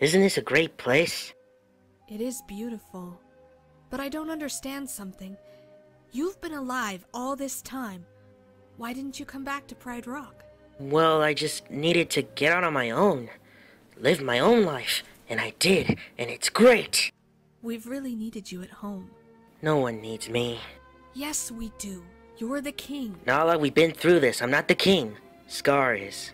Isn't this a great place? It is beautiful. But I don't understand something. You've been alive all this time. Why didn't you come back to Pride Rock? Well, I just needed to get out on my own. Live my own life. And I did, and it's great. We've really needed you at home. No one needs me. Yes, we do. You're the king. Nala, we've been through this. I'm not the king. Scar is.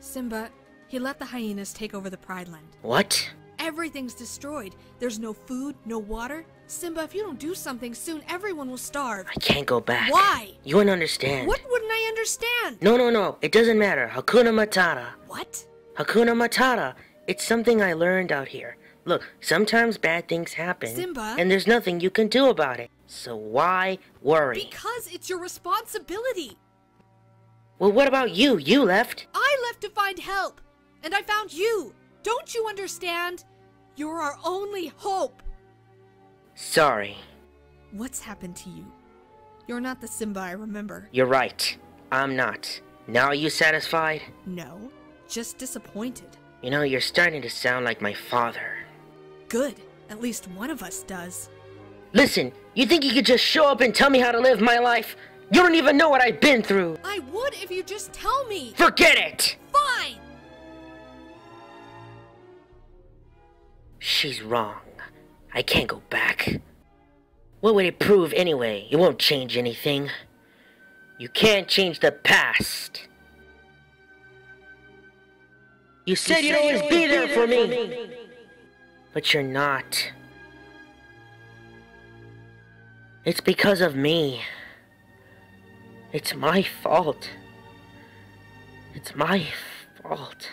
Simba, he let the hyenas take over the Pride Land. What? Everything's destroyed. There's no food, no water. Simba, if you don't do something soon, everyone will starve. I can't go back. Why? You wouldn't understand. What wouldn't I understand? No, no, no. It doesn't matter. Hakuna Matata. What? Hakuna Matata. It's something I learned out here. Look, sometimes bad things happen. Simba. And there's nothing you can do about it. So why worry? Because it's your responsibility. Well, what about you? You left. I left to find help. And I found you. Don't you understand? You're our only hope. Sorry. What's happened to you? You're not the Simba I remember. You're right. I'm not. Now are you satisfied? No, just disappointed. You know, you're starting to sound like my father. Good. At least one of us does. Listen, you think you could just show up and tell me how to live my life? You don't even know what I've been through. I would if you just tell me. Forget it! Fine! She's wrong. I can't go back. What would it prove anyway? It won't change anything. You can't change the past. You said you'd always be there for me. But you're not. It's because of me. It's my fault. It's my fault.